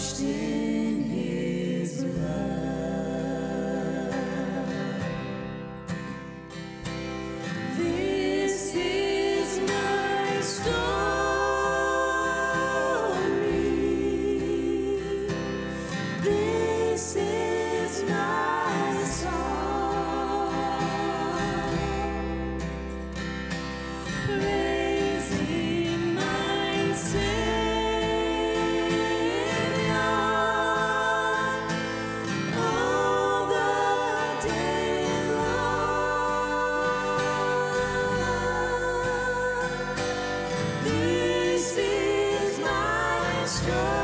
Still. sky.